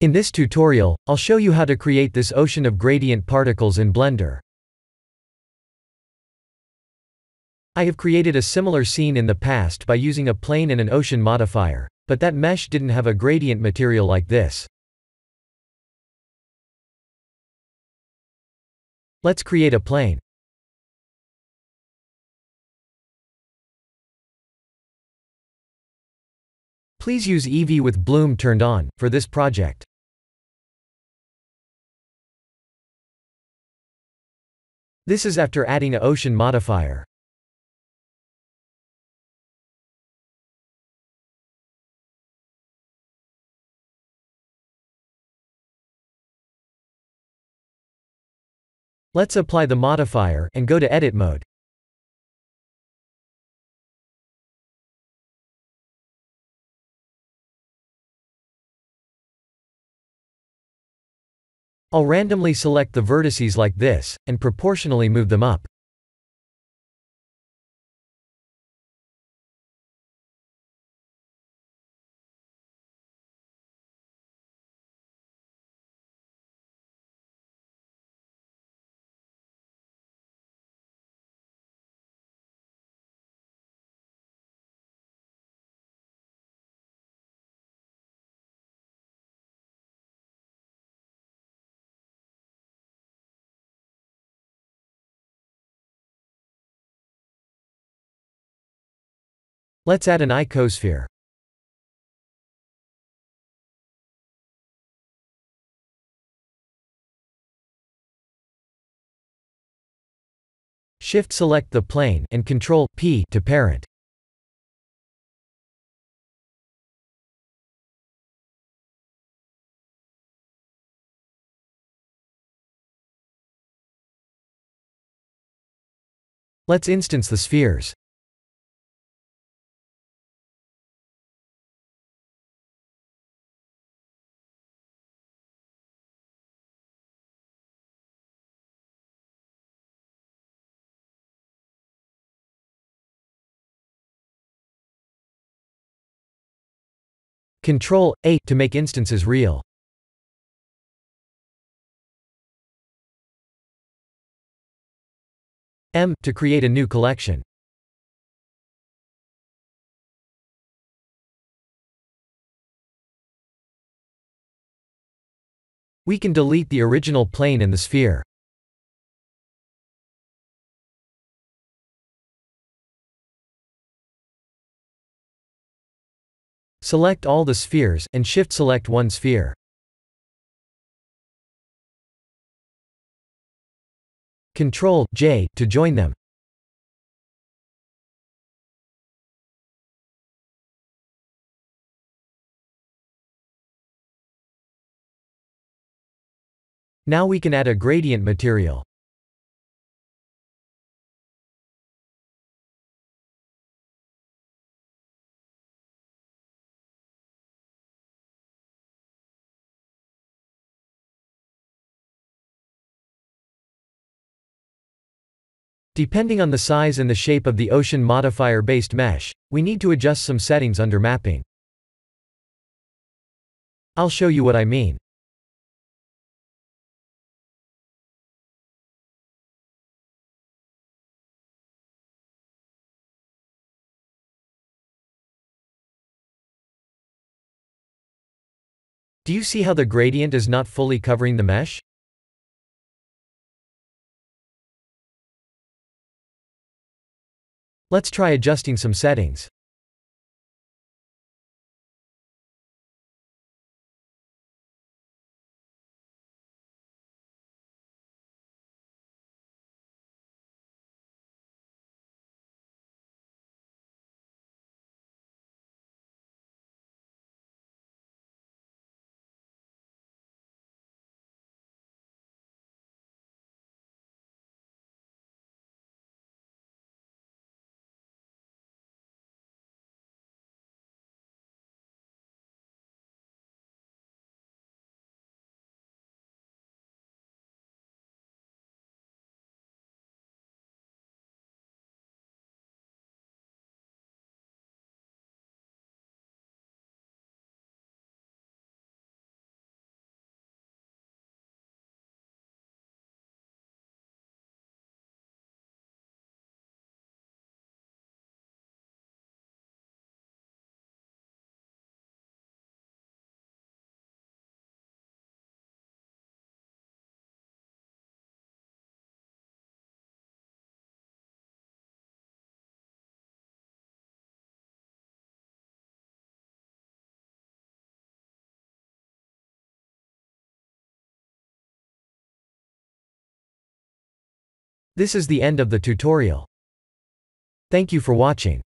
In this tutorial, I'll show you how to create this ocean of gradient particles in Blender. I have created a similar scene in the past by using a plane and an ocean modifier, but that mesh didn't have a gradient material like this. Let's create a plane. Please use Eevee with bloom turned on, for this project. This is after adding a ocean modifier. Let's apply the modifier and go to edit mode. I'll randomly select the vertices like this, and proportionally move them up. Let's add an icosphere. Shift select the plane and Control P to parent. Let's instance the spheres. Control A to make instances real. M to create a new collection. We can delete the original plane and the sphere. Select all the spheres, and shift-select one sphere. Ctrl J to join them. Now we can add a gradient material. Depending on the size and the shape of the ocean modifier-based mesh, we need to adjust some settings under mapping. I'll show you what I mean. Do you see how the gradient is not fully covering the mesh? Let's try adjusting some settings. This is the end of the tutorial. Thank you for watching.